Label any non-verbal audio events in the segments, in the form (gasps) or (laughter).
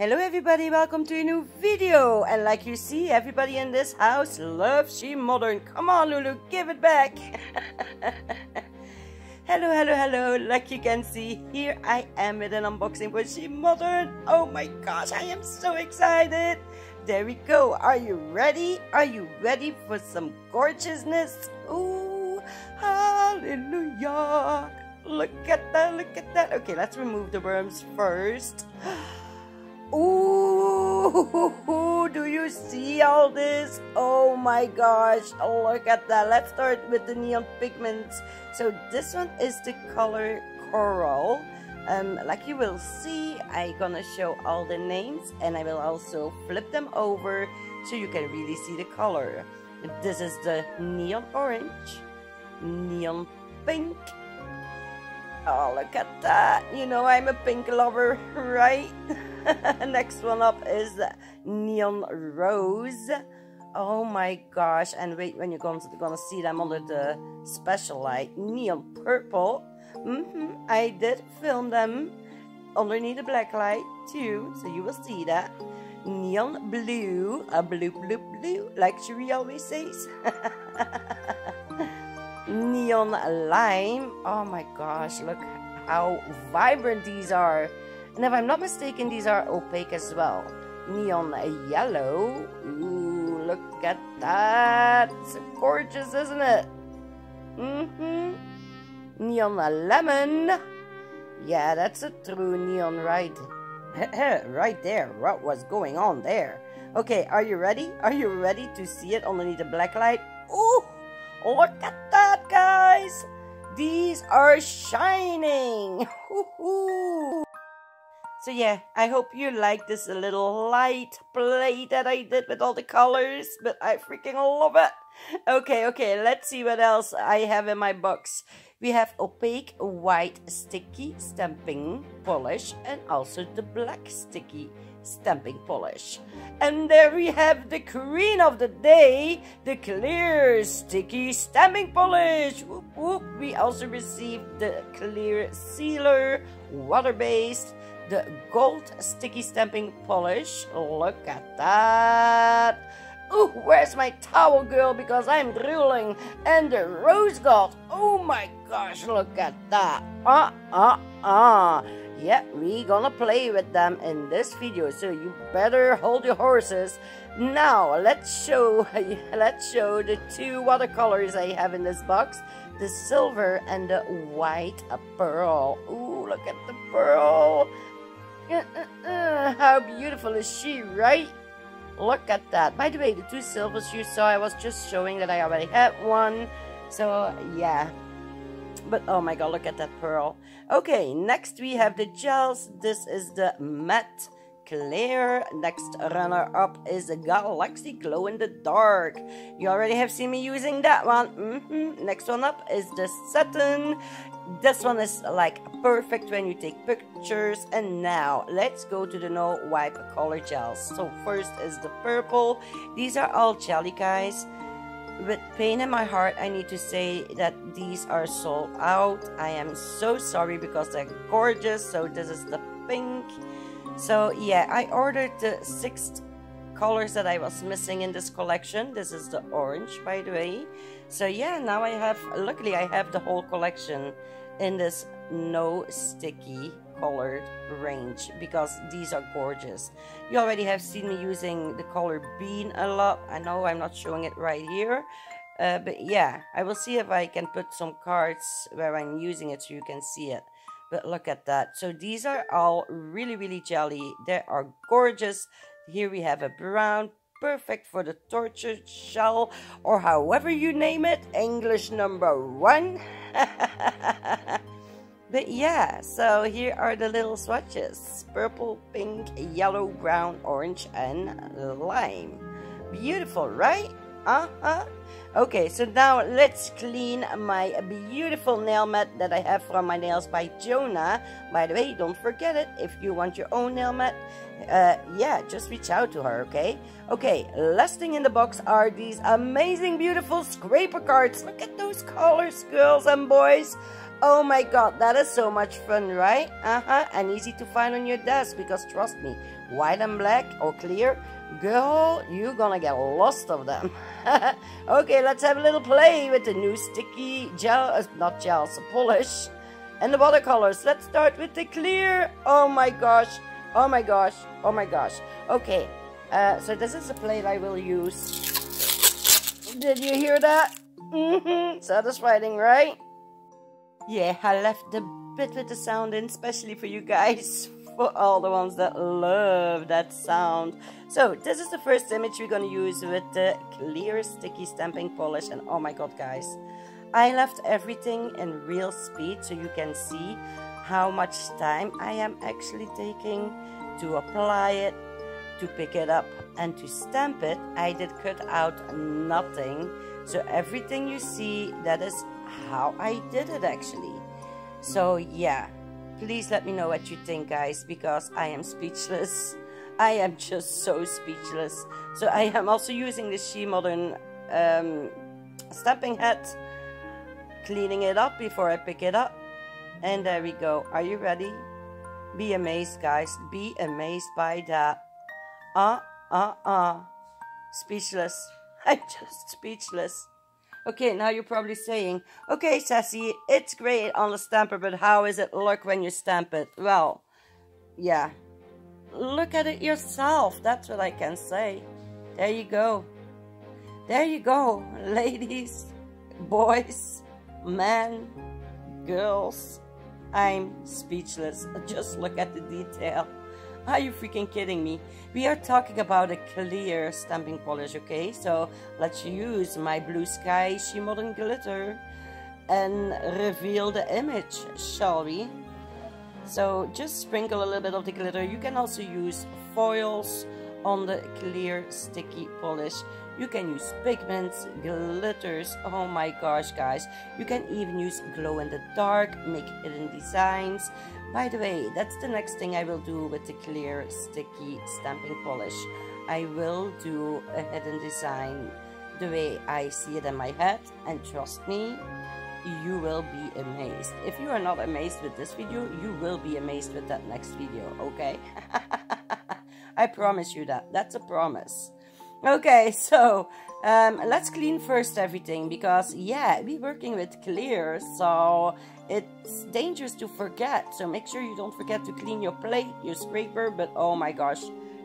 Hello everybody, welcome to a new video. And like you see, everybody in this house loves She Modern. Come on Lulu, give it back. (laughs) hello, hello, hello. Like you can see, here I am with an unboxing for She Modern. Oh my gosh, I am so excited. There we go. Are you ready? Are you ready for some gorgeousness? Ooh, hallelujah. Look at that, look at that. Okay, let's remove the worms first. (gasps) Ooh, do you see all this? Oh my gosh, look at that. Let's start with the neon pigments. So this one is the color coral. Um, like you will see, I'm gonna show all the names and I will also flip them over so you can really see the color. This is the neon orange, neon pink. Oh, look at that. You know I'm a pink lover, right? (laughs) Next one up is Neon Rose. Oh my gosh. And wait, when you're going to, gonna see them under the special light. Neon Purple. Mm -hmm. I did film them underneath the black light too. So you will see that. Neon Blue. A blue, blue, blue. Like Cherie always says. (laughs) Neon Lime. Oh my gosh. Look how vibrant these are. And if I'm not mistaken, these are opaque as well. Neon yellow. Ooh, look at that. It's gorgeous, isn't it? Mm-hmm. Neon lemon. Yeah, that's a true neon right. (laughs) right there. What was going on there? Okay, are you ready? Are you ready to see it underneath the black light? Ooh, look at that, guys. These are shining. So yeah, I hope you like this little light play that I did with all the colors, but I freaking love it. Okay, okay, let's see what else I have in my box. We have opaque white sticky stamping polish and also the black sticky stamping polish. And there we have the queen of the day, the clear sticky stamping polish. Whoop, whoop. We also received the clear sealer, water-based, the gold sticky stamping polish. Look at that. Oh, where's my towel, girl? Because I'm drooling. And the rose gold. Oh my gosh, look at that. Uh, uh, uh. Yeah, we gonna play with them in this video, so you better hold your horses. Now, let's show, (laughs) let's show the two watercolors I have in this box. The silver and the white pearl. Ooh, look at the pearl. (laughs) How beautiful is she, right? Look at that. By the way, the two silvers you saw, I was just showing that I already had one. So, yeah. But, oh my god, look at that pearl. Okay, next we have the gels. This is the matte clear. Next runner up is the Galaxy Glow in the Dark. You already have seen me using that one. Mm -hmm. Next one up is the Satin. This one is like perfect when you take pictures. And now let's go to the no wipe color gels. So first is the purple. These are all jelly guys. With pain in my heart, I need to say that these are sold out. I am so sorry because they're gorgeous. So this is the pink. So yeah, I ordered the sixth colors that I was missing in this collection. This is the orange, by the way. So yeah, now I have, luckily I have the whole collection in this no sticky colored range because these are gorgeous. You already have seen me using the color bean a lot. I know I'm not showing it right here. Uh, but yeah, I will see if I can put some cards where I'm using it so you can see it. But look at that. So these are all really, really jelly. They are gorgeous. Here we have a brown, perfect for the tortured shell or however you name it, English number one. (laughs) but yeah, so here are the little swatches. Purple, pink, yellow, brown, orange, and lime. Beautiful, right? Uh-huh. Okay, so now let's clean my beautiful nail mat that I have from my nails by Jonah. By the way, don't forget it. If you want your own nail mat, uh, yeah, just reach out to her, okay? Okay, last thing in the box are these amazing, beautiful scraper cards. Look at those colors, girls and boys. Oh my god, that is so much fun, right? Uh-huh, and easy to find on your desk because trust me, white and black or clear, girl, you're gonna get lost of them. (laughs) okay, let's have a little play with the new sticky gel, uh, not gels, polish, and the watercolors. Let's start with the clear. Oh my gosh, oh my gosh, oh my gosh. Okay, uh, so this is the plate I will use. Did you hear that? Mm-hmm, satisfying, right? Yeah, I left the bit with the sound in, especially for you guys, (laughs) for all the ones that love that sound. So, this is the first image we're gonna use with the clear sticky stamping polish, and oh my god, guys, I left everything in real speed so you can see how much time I am actually taking to apply it, to pick it up, and to stamp it. I did cut out nothing, so everything you see, that is how I did it actually. So yeah, please let me know what you think guys because I am speechless. (laughs) I am just so speechless. So I am also using the She Modern um, stamping hat, cleaning it up before I pick it up. And there we go. Are you ready? Be amazed guys. Be amazed by that. Uh, uh, uh. Speechless. (laughs) I'm just speechless. Okay, now you're probably saying, okay, Sassy, it's great on the stamper, but how is it look when you stamp it? Well, yeah. Look at it yourself. That's what I can say. There you go. There you go, (laughs) ladies, boys, men, girls. I'm speechless. Just look at the detail. Are you freaking kidding me? We are talking about a clear stamping polish, okay? So let's use my blue sky She Modern glitter and reveal the image, shall we? So just sprinkle a little bit of the glitter. You can also use foils on the clear sticky polish. You can use pigments, glitters, oh my gosh guys. You can even use glow in the dark, make hidden designs. By the way, that's the next thing I will do with the clear sticky stamping polish. I will do a hidden design the way I see it in my head and trust me, you will be amazed. If you are not amazed with this video, you will be amazed with that next video, okay? (laughs) I promise you that. That's a promise. Okay, (laughs) so um, let's clean first everything because, yeah, we're working with clear, so it's dangerous to forget. So make sure you don't forget to clean your plate, your scraper, but oh my gosh,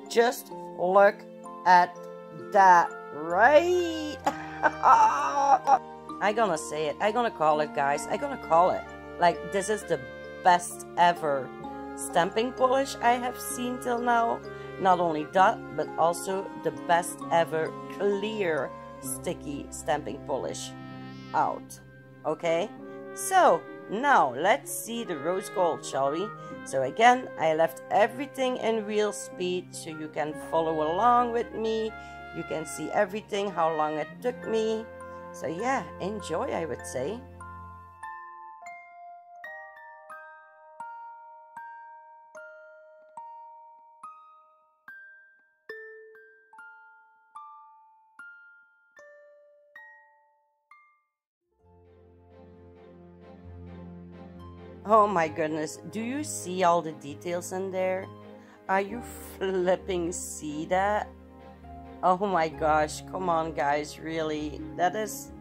just look at that, right? (laughs) I gonna say it. I gonna call it, guys. I gonna call it. Like, this is the best ever stamping polish I have seen till now. Not only that, but also the best ever clear sticky stamping polish out. Okay? So, now let's see the rose gold, shall we? So again, I left everything in real speed so you can follow along with me. You can see everything, how long it took me. So yeah, enjoy I would say. Oh my goodness, do you see all the details in there? Are you flipping see that? Oh my gosh, come on guys, really? That is,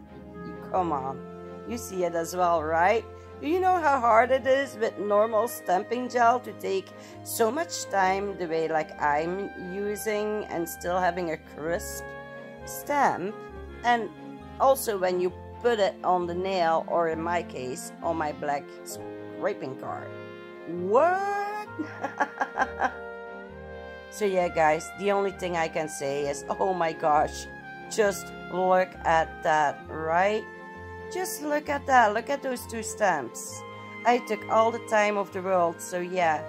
come on. You see it as well, right? Do you know how hard it is with normal stamping gel to take so much time the way like I'm using and still having a crisp stamp? And also when you put it on the nail or in my case on my black scraping card. What? (laughs) so yeah guys, the only thing I can say is, oh my gosh, just look at that, right? Just look at that, look at those two stamps. I took all the time of the world, so yeah,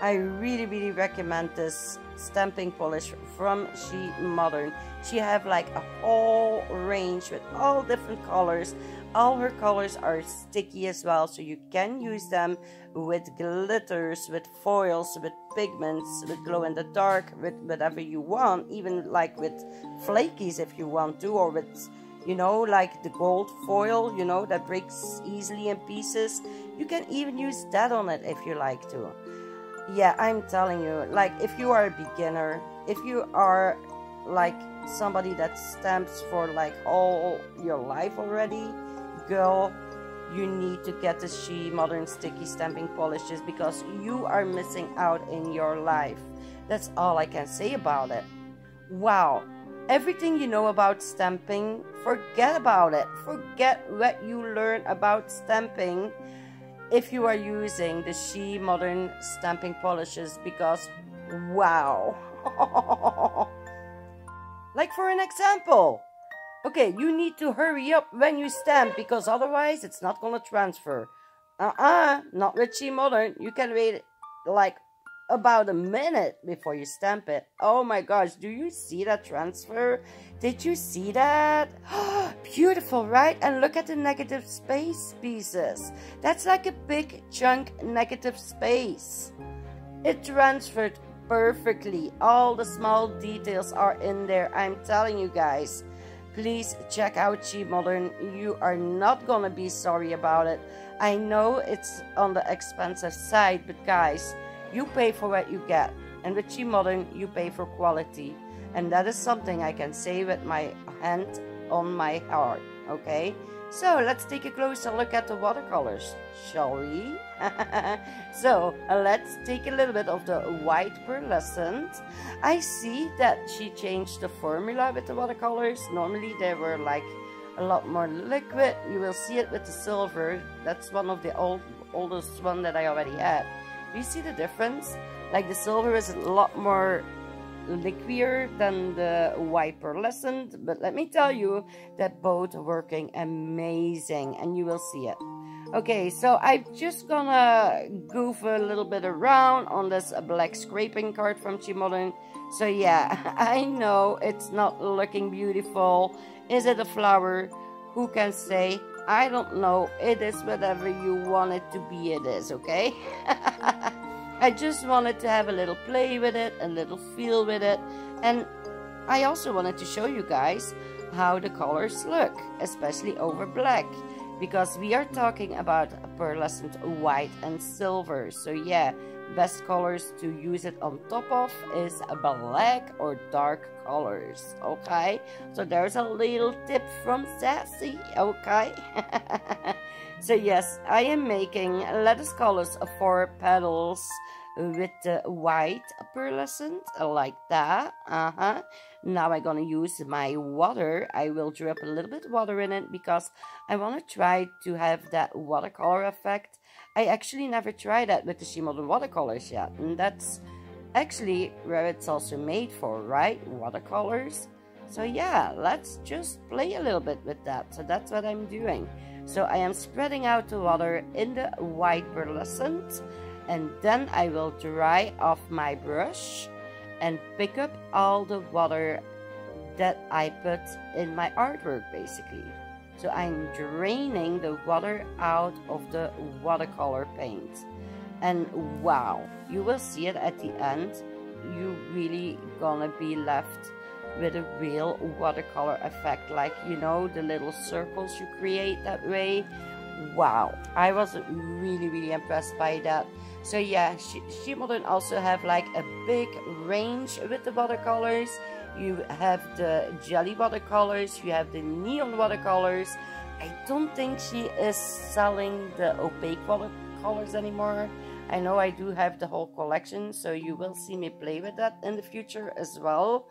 I really really recommend this stamping polish from She Modern. She have like a whole range with all different colors all her colors are sticky as well, so you can use them with glitters, with foils, with pigments, with glow in the dark, with whatever you want, even like with flakies if you want to, or with you know, like the gold foil, you know, that breaks easily in pieces. You can even use that on it if you like to. Yeah, I'm telling you, like if you are a beginner, if you are like somebody that stamps for like all your life already, girl, you need to get the She Modern Sticky Stamping Polishes because you are missing out in your life. That's all I can say about it. Wow, everything you know about stamping, forget about it. Forget what you learn about stamping if you are using the She Modern Stamping Polishes because wow. (laughs) like for an example, Okay, you need to hurry up when you stamp because otherwise it's not gonna transfer. Uh-uh, not She Modern. You can wait like about a minute before you stamp it. Oh my gosh, do you see that transfer? Did you see that? (gasps) Beautiful, right? And look at the negative space pieces. That's like a big chunk negative space. It transferred perfectly. All the small details are in there. I'm telling you guys please check out She Modern. You are not gonna be sorry about it. I know it's on the expensive side, but guys, you pay for what you get. And with She Modern, you pay for quality. And that is something I can say with my hand on my heart, okay? So let's take a closer look at the watercolors, shall we? (laughs) so uh, let's take a little bit of the white pearlescent. I see that she changed the formula with the watercolors. Normally they were like a lot more liquid. You will see it with the silver. That's one of the old oldest one that I already had. Do you see the difference? Like the silver is a lot more liquider than the white pearlescent, but let me tell you that both working amazing and you will see it. Okay so I'm just gonna goof a little bit around on this black scraping card from She so yeah (laughs) I know it's not looking beautiful. Is it a flower? Who can say? I don't know. It is whatever you want it to be it is okay (laughs) I just wanted to have a little play with it, a little feel with it, and I also wanted to show you guys how the colors look, especially over black, because we are talking about pearlescent white and silver. So yeah, best colors to use it on top of is black or dark colors, okay? So there's a little tip from Sassy, okay? (laughs) so yes, I am making lettuce colors for petals with the white pearlescent like that uh-huh. Now i'm gonna use my water. I will drip a little bit of water in it because i want to try to have that watercolor effect. I actually never tried that with the She Modern watercolors yet and that's actually where it's also made for right? Watercolors. So yeah let's just play a little bit with that. So that's what i'm doing so i am spreading out the water in the white pearlescent and then I will dry off my brush and pick up all the water that I put in my artwork basically. So I'm draining the water out of the watercolor paint. And wow, you will see it at the end. You really gonna be left with a real watercolor effect. Like, you know, the little circles you create that way. Wow, I was really, really impressed by that. So yeah, she, Modern also have like a big range with the watercolors. You have the jelly watercolors, you have the neon watercolors. I don't think she is selling the opaque watercolors anymore. I know I do have the whole collection, so you will see me play with that in the future as well.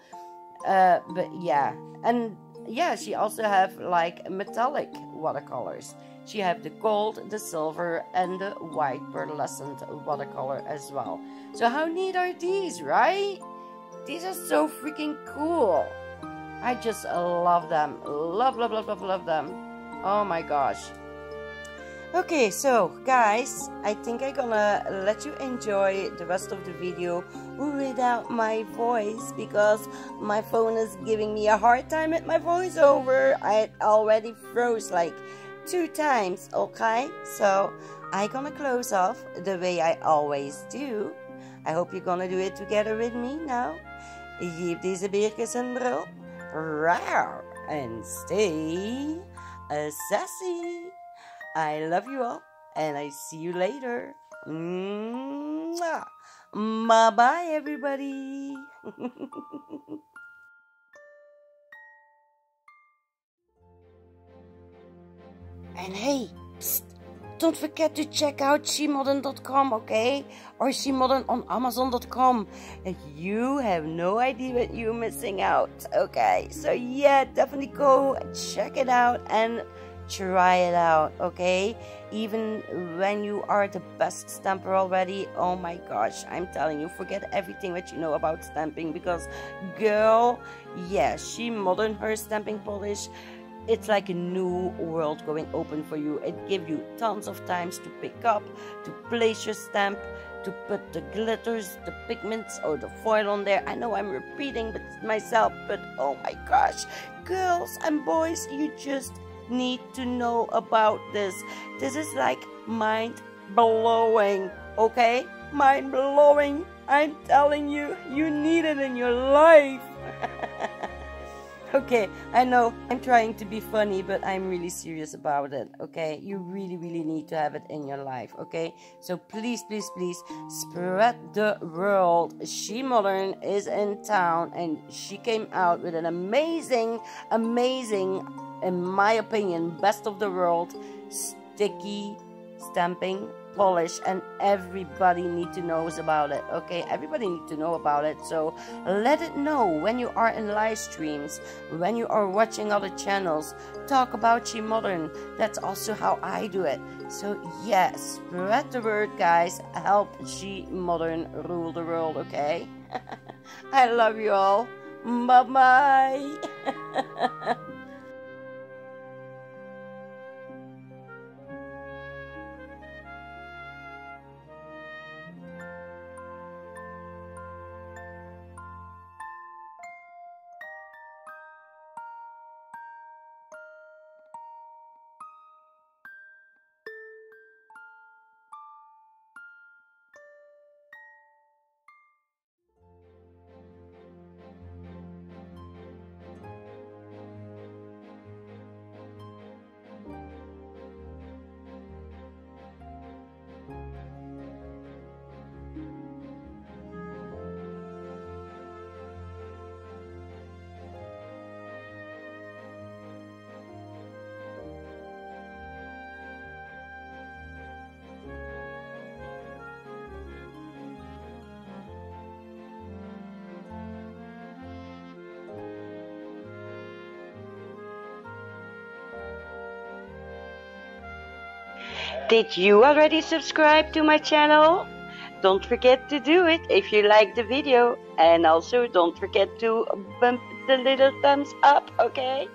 Uh, but yeah, and yeah, she also have like metallic watercolors. She have the gold, the silver, and the white pearlescent watercolor as well. So how neat are these, right? These are so freaking cool. I just love them. Love, love, love, love, love them. Oh my gosh. Okay, so guys, I think I'm gonna let you enjoy the rest of the video without my voice because my phone is giving me a hard time at my voiceover. I already froze like two times, okay? So I'm gonna close off the way I always do. I hope you're gonna do it together with me now. Geef deze beertjes een brul. Rawr. and stay sassy. I love you all, and I see you later. Mwah. Bye bye, everybody. (laughs) and hey, don't forget to check out shemodern.com, okay? Or shemodern on amazon.com. And you have no idea what you're missing out, okay? So yeah, definitely go check it out and try it out, okay? Even when you are the best stamper already, oh my gosh, I'm telling you, forget everything that you know about stamping because, girl, yeah, she modern her stamping polish it's like a new world going open for you. It gives you tons of times to pick up, to place your stamp, to put the glitters, the pigments, or the foil on there. I know I'm repeating myself, but oh my gosh, girls and boys, you just need to know about this. This is like mind blowing, okay? Mind blowing. I'm telling you, you need it in your life. (laughs) okay, I know I'm trying to be funny, but I'm really serious about it, okay? You really, really need to have it in your life, okay? So please, please, please spread the world. She Modern is in town and she came out with an amazing, amazing, in my opinion, best of the world sticky stamping polish and everybody need to knows about it okay? Everybody need to know about it so let it know when you are in live streams when you are watching other channels. Talk about she modern that's also how i do it. So yes spread the word guys. Help she modern rule the world okay? (laughs) I love you all. Bye bye (laughs) Did you already subscribe to my channel? Don't forget to do it if you like the video and also don't forget to bump the little thumbs up, okay?